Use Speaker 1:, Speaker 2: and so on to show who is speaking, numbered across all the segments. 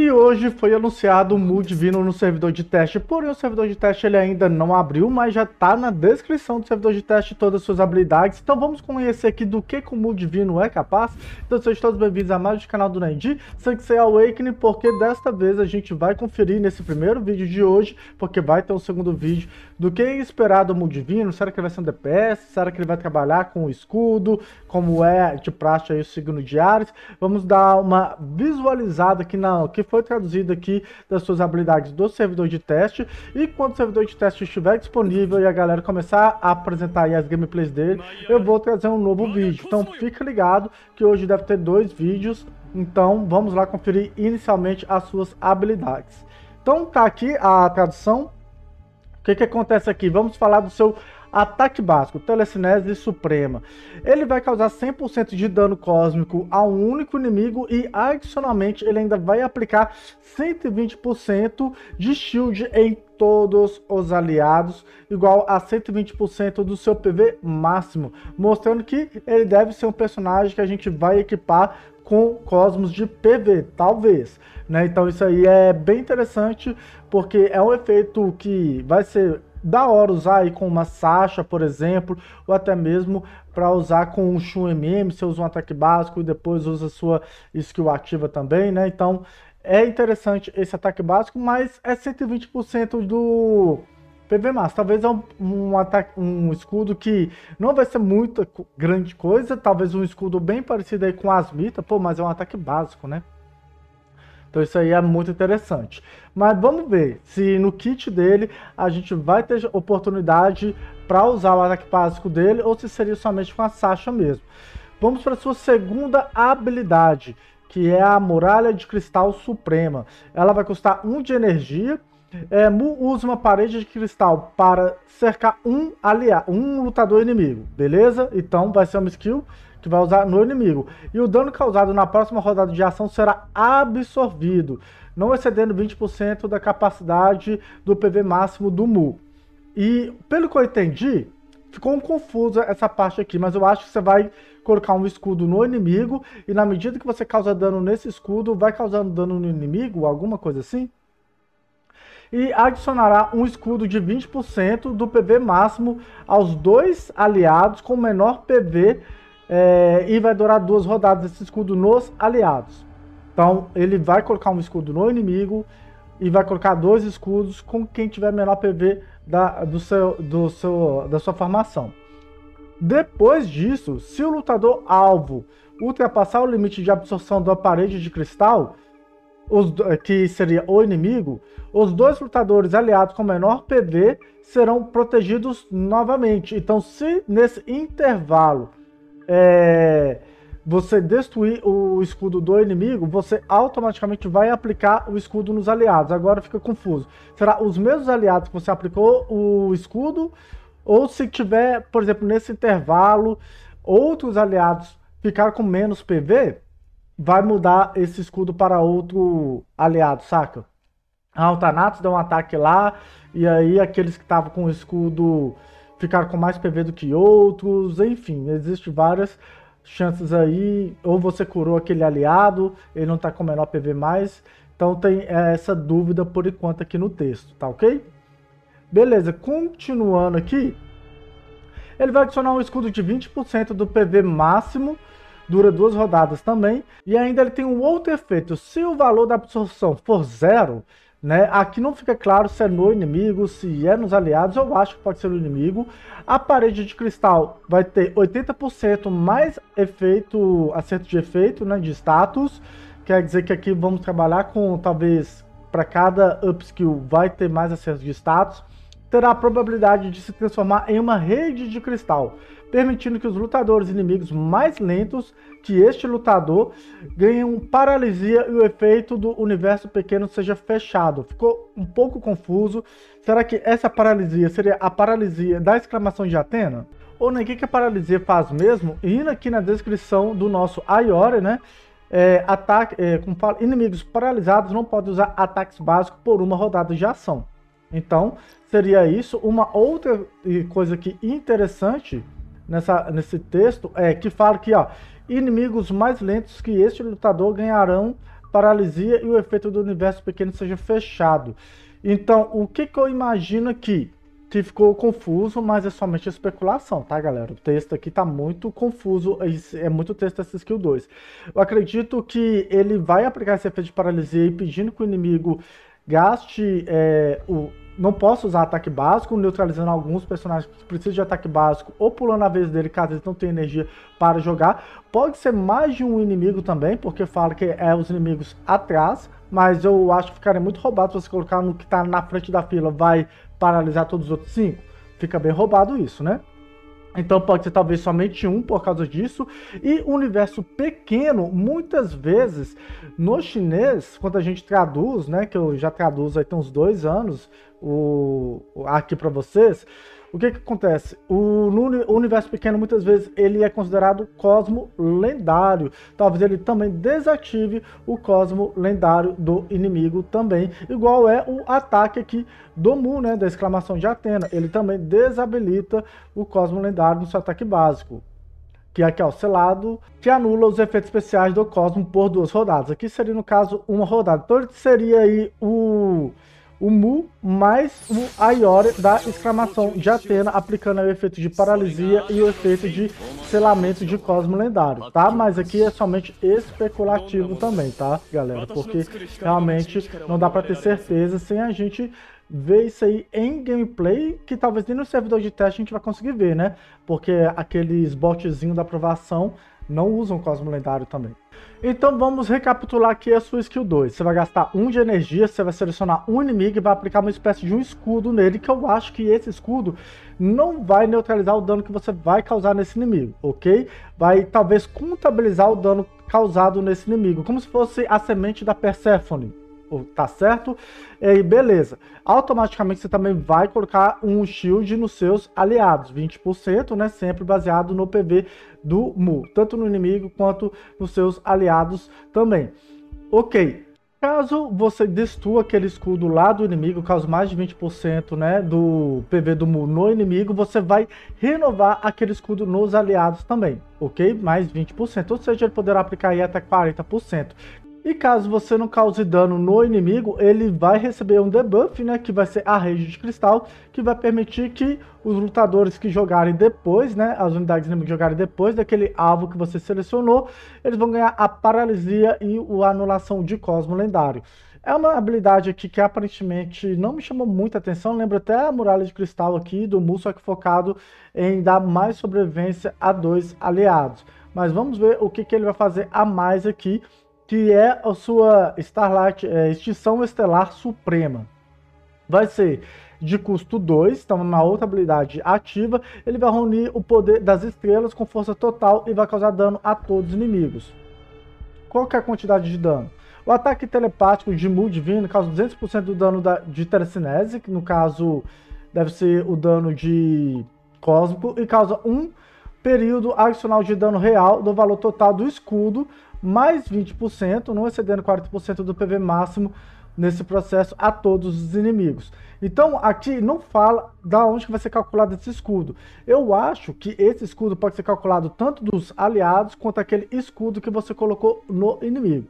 Speaker 1: E hoje foi anunciado o Mood vindo no servidor de teste, porém o servidor de teste ele ainda não abriu, mas já está na descrição do servidor de teste todas as suas habilidades. Então vamos conhecer aqui do que, que o Mood vindo é capaz. Então sejam todos bem-vindos a mais um canal do Nendi, Sanctuary Awakening, porque desta vez a gente vai conferir nesse primeiro vídeo de hoje, porque vai ter um segundo vídeo, do que esperar do Mood vindo, será que ele vai ser um DPS, será que ele vai trabalhar com o escudo, como é de praxe aí o signo diários. Vamos dar uma visualizada aqui na que foi traduzido aqui das suas habilidades do servidor de teste. E quando o servidor de teste estiver disponível e a galera começar a apresentar aí as gameplays dele, eu vou trazer um novo vídeo. Então fica ligado que hoje deve ter dois vídeos. Então vamos lá conferir inicialmente as suas habilidades. Então tá aqui a tradução. Que, que acontece aqui? Vamos falar do seu Ataque básico, telecinese suprema. Ele vai causar 100% de dano cósmico a um único inimigo e adicionalmente ele ainda vai aplicar 120% de shield em todos os aliados, igual a 120% do seu PV máximo, mostrando que ele deve ser um personagem que a gente vai equipar com cosmos de PV, talvez. Né? Então isso aí é bem interessante, porque é um efeito que vai ser da hora usar aí com uma Sasha, por exemplo, ou até mesmo para usar com um Shun MM, você usa um ataque básico e depois usa sua skill ativa também, né? Então é interessante esse ataque básico, mas é 120% do PV Master. Talvez é um, um, ataque, um escudo que não vai ser muita grande coisa, talvez um escudo bem parecido aí com Asmita, pô, mas é um ataque básico, né? Então isso aí é muito interessante. Mas vamos ver se no kit dele a gente vai ter oportunidade para usar o ataque básico dele ou se seria somente com a Sasha mesmo. Vamos para sua segunda habilidade, que é a Muralha de Cristal Suprema. Ela vai custar 1 de energia. É, Mu usa uma parede de cristal para cercar um aliado, um lutador inimigo, beleza? Então vai ser uma skill que vai usar no inimigo. E o dano causado na próxima rodada de ação será absorvido, não excedendo 20% da capacidade do PV máximo do Mu. E pelo que eu entendi, ficou confusa essa parte aqui, mas eu acho que você vai colocar um escudo no inimigo e na medida que você causa dano nesse escudo, vai causando dano no inimigo, alguma coisa assim? e adicionará um escudo de 20% do PV máximo aos dois aliados com menor PV é, e vai durar duas rodadas esse escudo nos aliados. Então ele vai colocar um escudo no inimigo e vai colocar dois escudos com quem tiver menor PV da, do seu, do seu, da sua formação. Depois disso, se o lutador alvo ultrapassar o limite de absorção da parede de cristal, os, que seria o inimigo, os dois lutadores aliados com menor PV serão protegidos novamente. Então, se nesse intervalo é, você destruir o escudo do inimigo, você automaticamente vai aplicar o escudo nos aliados. Agora fica confuso. Será os mesmos aliados que você aplicou o escudo? Ou se tiver, por exemplo, nesse intervalo, outros aliados ficar com menos PV, vai mudar esse escudo para outro aliado, saca? A Altanatos dá um ataque lá, e aí aqueles que estavam com o escudo ficar com mais PV do que outros, enfim, existe várias chances aí, ou você curou aquele aliado, ele não está com menor PV mais, então tem essa dúvida por enquanto aqui no texto, tá ok? Beleza, continuando aqui, ele vai adicionar um escudo de 20% do PV máximo, dura duas rodadas também, e ainda ele tem um outro efeito, se o valor da absorção for zero, né? Aqui não fica claro se é no inimigo, se é nos aliados, eu acho que pode ser no inimigo. A parede de cristal vai ter 80% mais efeito, acerto de efeito, né, de status. Quer dizer que aqui vamos trabalhar com, talvez, para cada upskill vai ter mais acerto de status. Terá a probabilidade de se transformar em uma rede de cristal permitindo que os lutadores inimigos mais lentos que este lutador ganhem paralisia e o efeito do universo pequeno seja fechado. Ficou um pouco confuso. Será que essa paralisia seria a paralisia da exclamação de Atena? Ou nem que a paralisia faz mesmo? Indo aqui na descrição do nosso Aiore, né? É, ataque, é, com inimigos paralisados não podem usar ataques básicos por uma rodada de ação. Então, seria isso. Uma outra coisa que interessante nessa, nesse texto é que fala que ó, inimigos mais lentos que este lutador ganharão paralisia e o efeito do universo pequeno seja fechado. Então, o que, que eu imagino aqui? Que ficou confuso, mas é somente especulação, tá, galera? O texto aqui tá muito confuso, é muito texto essa skill 2. Eu acredito que ele vai aplicar esse efeito de paralisia e pedindo que o inimigo gaste é, o não posso usar ataque básico, neutralizando alguns personagens que precisam de ataque básico ou pulando a vez dele caso eles não tenham energia para jogar. Pode ser mais de um inimigo também, porque fala que é os inimigos atrás, mas eu acho que ficaria muito roubado se você colocar no que está na frente da fila, vai paralisar todos os outros cinco. Fica bem roubado isso, né? Então pode ser talvez somente um por causa disso. E universo pequeno, muitas vezes, no chinês, quando a gente traduz, né, que eu já traduzo aí tem uns dois anos, o, aqui para vocês, o que que acontece? O, no, o universo pequeno, muitas vezes, ele é considerado cosmo lendário. Talvez ele também desative o cosmo lendário do inimigo também. Igual é o ataque aqui do Mu, né? Da exclamação de Atena. Ele também desabilita o cosmo lendário no seu ataque básico que aqui é o selado, que anula os efeitos especiais do Cosmo por duas rodadas. Aqui seria, no caso, uma rodada. Então seria aí o o Mu mais o Aiore da exclamação de Atena, aplicando o efeito de paralisia e o efeito de selamento de Cosmo Lendário, tá? Mas aqui é somente especulativo também, tá, galera? Porque realmente não dá para ter certeza sem a gente ver isso aí em gameplay, que talvez nem no servidor de teste a gente vai conseguir ver, né? Porque aqueles botzinhos da aprovação não usam Cosmo Lendário também. Então vamos recapitular aqui a sua skill 2. Você vai gastar 1 um de energia, você vai selecionar um inimigo e vai aplicar uma espécie de um escudo nele, que eu acho que esse escudo não vai neutralizar o dano que você vai causar nesse inimigo, ok? Vai talvez contabilizar o dano causado nesse inimigo, como se fosse a semente da Persephone tá certo? E beleza. Automaticamente você também vai colocar um shield nos seus aliados, 20%, né? Sempre baseado no PV do Mu, tanto no inimigo quanto nos seus aliados também. Ok. Caso você destrua aquele escudo lá do inimigo, causa mais de 20% né, do PV do Mu no inimigo, você vai renovar aquele escudo nos aliados também, ok? Mais 20%, ou seja, ele poderá aplicar aí até 40%. E caso você não cause dano no inimigo, ele vai receber um debuff, né, que vai ser a rede de cristal, que vai permitir que os lutadores que jogarem depois, né, as unidades inimigas jogarem depois daquele alvo que você selecionou, eles vão ganhar a paralisia e a anulação de cosmo lendário. É uma habilidade aqui que aparentemente não me chamou muita atenção, lembra até a muralha de cristal aqui do Mu, só que focado em dar mais sobrevivência a dois aliados. Mas vamos ver o que, que ele vai fazer a mais aqui, que é a sua Starlight é, Extinção Estelar Suprema. Vai ser de custo 2, então uma outra habilidade ativa. Ele vai reunir o poder das estrelas com força total e vai causar dano a todos os inimigos. Qual que é a quantidade de dano? O ataque telepático de Mu Divino causa 200% do dano da, de telecinese, que no caso deve ser o dano de cósmico, e causa um período adicional de dano real do valor total do escudo mais 20%, não excedendo 40% do PV máximo nesse processo a todos os inimigos. Então aqui não fala da onde que vai ser calculado esse escudo. Eu acho que esse escudo pode ser calculado tanto dos aliados quanto aquele escudo que você colocou no inimigo.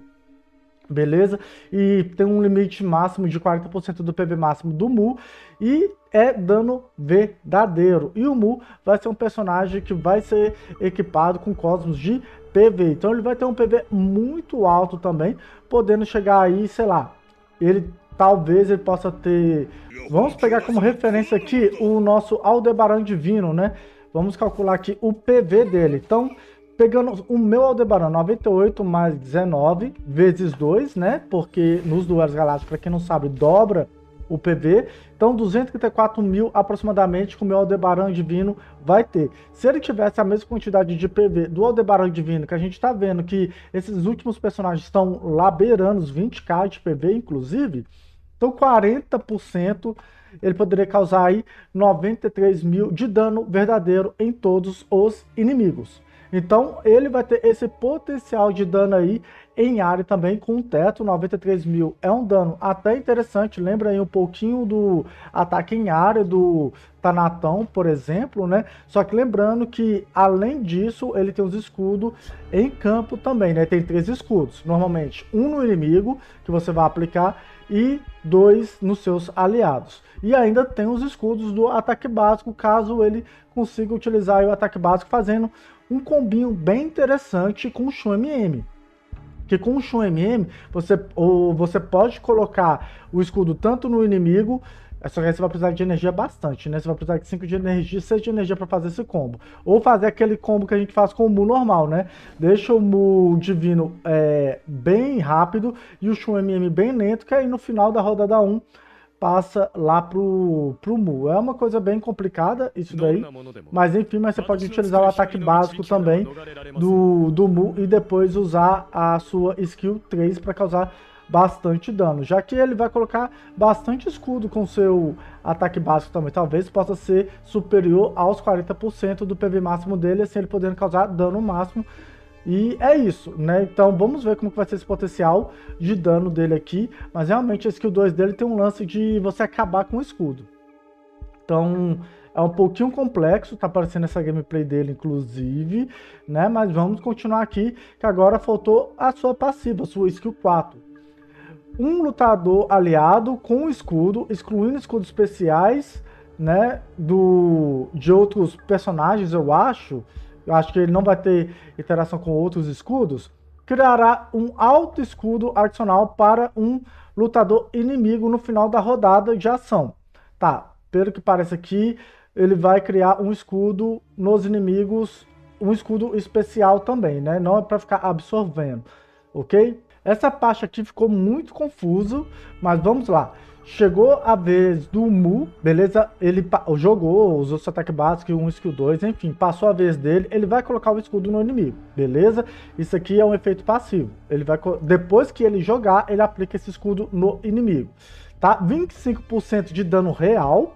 Speaker 1: Beleza? E tem um limite máximo de 40% do PV máximo do Mu e é dano verdadeiro. E o Mu vai ser um personagem que vai ser equipado com cosmos de PV. Então ele vai ter um PV muito alto também, podendo chegar aí, sei lá, ele talvez ele possa ter... Vamos pegar como referência aqui o nosso Aldebaran Divino, né? Vamos calcular aqui o PV dele. Então, pegando o meu Aldebaran 98 mais 19 vezes 2, né? Porque nos duelos galácticos, para quem não sabe, dobra o PV. Então, 234 mil aproximadamente com o meu Aldebaran Divino vai ter. Se ele tivesse a mesma quantidade de PV do Aldebaran Divino, que a gente está vendo que esses últimos personagens estão lá beirando os 20k de PV, inclusive, então 40% ele poderia causar aí 93 mil de dano verdadeiro em todos os inimigos. Então ele vai ter esse potencial de dano aí em área também com um teto 93 mil. É um dano até interessante, lembra aí um pouquinho do ataque em área do Tanatão, por exemplo, né? Só que lembrando que além disso ele tem os escudos em campo também, né? Tem três escudos, normalmente um no inimigo que você vai aplicar e dois nos seus aliados. E ainda tem os escudos do ataque básico, caso ele consiga utilizar o ataque básico fazendo um combinho bem interessante com o Shun MM. Que com o Shun MM, você, ou você pode colocar o escudo tanto no inimigo, só que aí você vai precisar de energia bastante, né? Você vai precisar de 5 de energia, 6 de energia para fazer esse combo. Ou fazer aquele combo que a gente faz com o Mu normal, né? Deixa o Mu divino é, bem rápido e o Shun MM bem lento, que aí no final da rodada 1 passa lá pro, pro Mu. É uma coisa bem complicada isso daí, mas enfim, mas você pode utilizar o ataque básico também do, do Mu e depois usar a sua skill 3 para causar bastante dano, já que ele vai colocar bastante escudo com seu ataque básico também, talvez possa ser superior aos 40% do PV máximo dele, assim ele podendo causar dano máximo e é isso, né? Então vamos ver como que vai ser esse potencial de dano dele aqui. Mas realmente a skill 2 dele tem um lance de você acabar com o escudo. Então é um pouquinho complexo, tá aparecendo essa gameplay dele inclusive, né? Mas vamos continuar aqui, que agora faltou a sua passiva, sua skill 4. Um lutador aliado com escudo, excluindo escudos especiais, né? Do, de outros personagens, eu acho eu acho que ele não vai ter interação com outros escudos, criará um alto escudo adicional para um lutador inimigo no final da rodada de ação. Tá, pelo que parece aqui, ele vai criar um escudo nos inimigos, um escudo especial também, né? Não é para ficar absorvendo, ok? Essa parte aqui ficou muito confuso, mas vamos lá. Chegou a vez do Mu, beleza? Ele jogou, usou seu ataque básico, um skill 2, enfim, passou a vez dele. Ele vai colocar o escudo no inimigo, beleza? Isso aqui é um efeito passivo. Ele vai, depois que ele jogar, ele aplica esse escudo no inimigo, tá? 25% de dano real.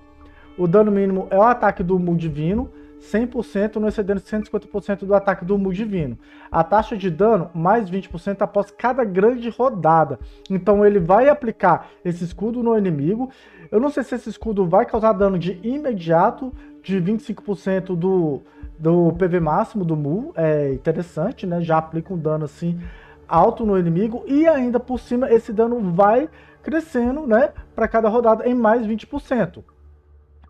Speaker 1: O dano mínimo é o ataque do Mu divino. 100% não excedendo 150% do ataque do Mu Divino. A taxa de dano, mais 20% após cada grande rodada. Então ele vai aplicar esse escudo no inimigo. Eu não sei se esse escudo vai causar dano de imediato, de 25% do, do PV máximo do Mu. É interessante, né? Já aplica um dano assim alto no inimigo. E ainda por cima, esse dano vai crescendo, né? Para cada rodada em mais 20%.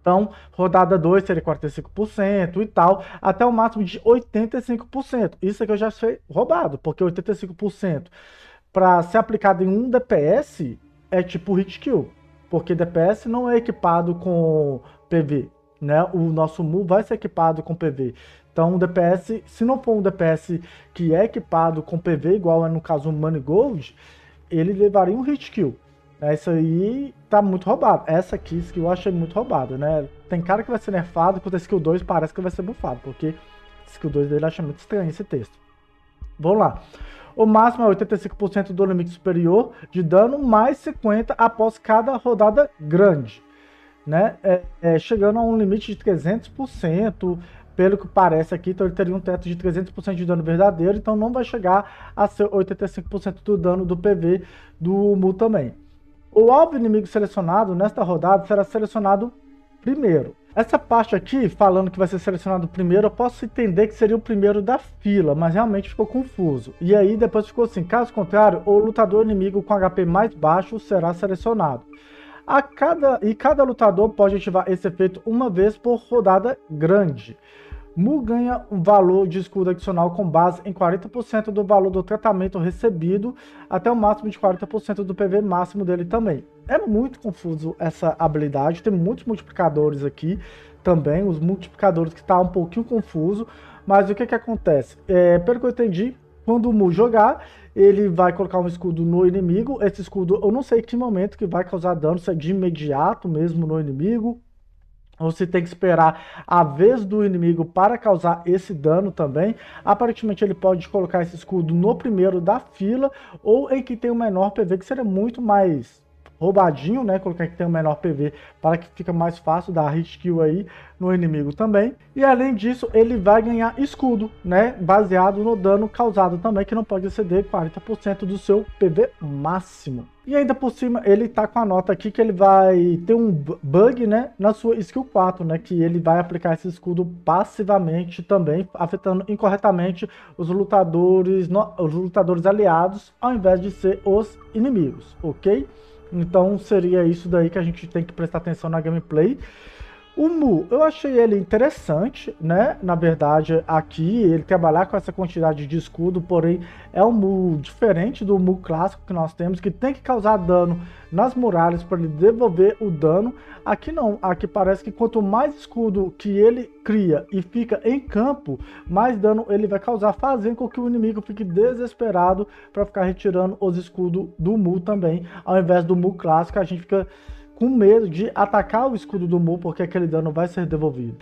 Speaker 1: Então, rodada 2 seria 45% e tal, até o máximo de 85%. Isso é que eu já achei roubado, porque 85% para ser aplicado em um DPS é tipo hit kill, porque DPS não é equipado com PV, né? O nosso MU vai ser equipado com PV. Então, DPS, se não for um DPS que é equipado com PV, igual é no caso o Money Gold, ele levaria um hit kill. Essa aí tá muito roubado. Essa aqui, skill eu achei muito roubada, né? Tem cara que vai ser nerfado, enquanto a skill 2 parece que vai ser bufado, porque skill 2 dele acha muito estranho esse texto. Vamos lá. O máximo é 85% do limite superior de dano, mais 50 após cada rodada grande. Né? É, é, chegando a um limite de 300%, pelo que parece aqui, então ele teria um teto de 300% de dano verdadeiro, então não vai chegar a ser 85% do dano do PV do Mu também. O alvo inimigo selecionado nesta rodada será selecionado primeiro. Essa parte aqui, falando que vai ser selecionado primeiro, eu posso entender que seria o primeiro da fila, mas realmente ficou confuso. E aí depois ficou assim, caso contrário, o lutador inimigo com HP mais baixo será selecionado. A cada, e cada lutador pode ativar esse efeito uma vez por rodada grande. Mu ganha um valor de escudo adicional com base em 40% do valor do tratamento recebido, até o máximo de 40% do PV máximo dele também. É muito confuso essa habilidade, tem muitos multiplicadores aqui também, os multiplicadores que está um pouquinho confuso, mas o que que acontece? É, pelo que eu entendi, quando o Mu jogar, ele vai colocar um escudo no inimigo, esse escudo eu não sei que momento que vai causar dano, se é de imediato mesmo no inimigo, você tem que esperar a vez do inimigo para causar esse dano também. Aparentemente ele pode colocar esse escudo no primeiro da fila ou em que tem o menor PV, que seria muito mais roubadinho, né? Colocar que tem o menor PV para que fica mais fácil dar hit kill aí no inimigo também. E além disso, ele vai ganhar escudo, né? Baseado no dano causado também, que não pode exceder 40% do seu PV máximo. E ainda por cima, ele tá com a nota aqui que ele vai ter um bug, né, na sua skill 4, né, que ele vai aplicar esse escudo passivamente também, afetando incorretamente os lutadores, os lutadores aliados, ao invés de ser os inimigos, ok? Então seria isso daí que a gente tem que prestar atenção na gameplay. O Mu, eu achei ele interessante, né? Na verdade, aqui ele trabalhar com essa quantidade de escudo, porém é um Mu diferente do Mu clássico que nós temos, que tem que causar dano nas muralhas para ele devolver o dano. Aqui não, aqui parece que quanto mais escudo que ele cria e fica em campo, mais dano ele vai causar, fazendo com que o inimigo fique desesperado para ficar retirando os escudos do Mu também, ao invés do Mu clássico, a gente fica com medo de atacar o escudo do Mu, porque aquele dano vai ser devolvido.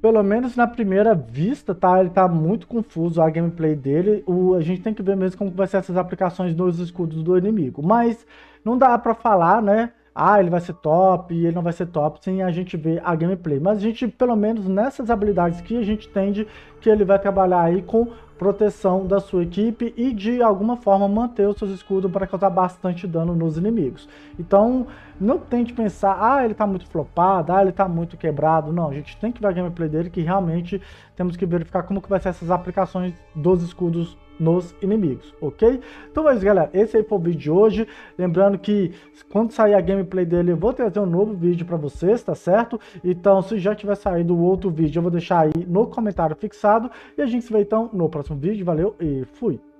Speaker 1: Pelo menos na primeira vista, tá? Ele tá muito confuso a gameplay dele. O, a gente tem que ver mesmo como vai ser essas aplicações nos escudos do inimigo. Mas não dá para falar, né? Ah, ele vai ser top, ele não vai ser top, sem a gente ver a gameplay. Mas a gente, pelo menos nessas habilidades que a gente entende que ele vai trabalhar aí com proteção da sua equipe e de alguma forma manter os seus escudos para causar bastante dano nos inimigos. Então, não tente pensar, ah, ele está muito flopado, ah, ele está muito quebrado. Não, a gente tem que ver a gameplay dele que realmente temos que verificar como que vai ser essas aplicações dos escudos nos inimigos, ok? Então é isso, galera. Esse aí foi o vídeo de hoje. Lembrando que quando sair a gameplay dele, eu vou trazer um novo vídeo para vocês, tá certo? Então, se já tiver saído outro vídeo, eu vou deixar aí no comentário fixado. E a gente se vê então no próximo vídeo. Valeu e fui!